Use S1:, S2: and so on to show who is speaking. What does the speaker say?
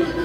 S1: Kita